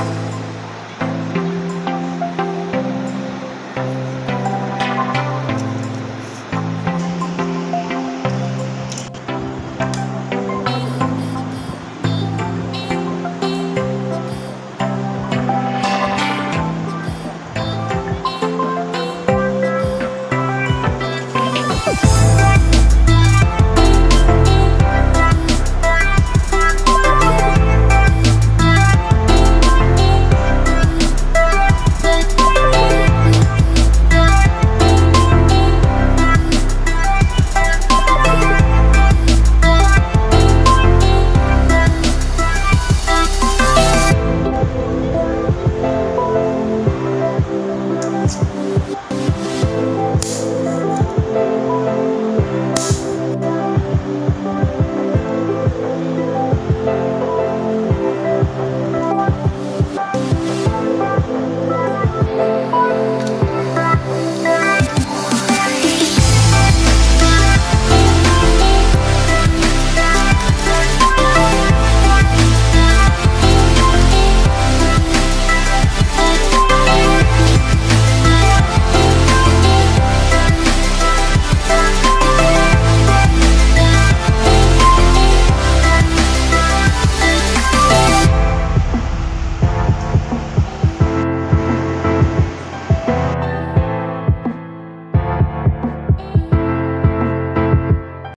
Bye.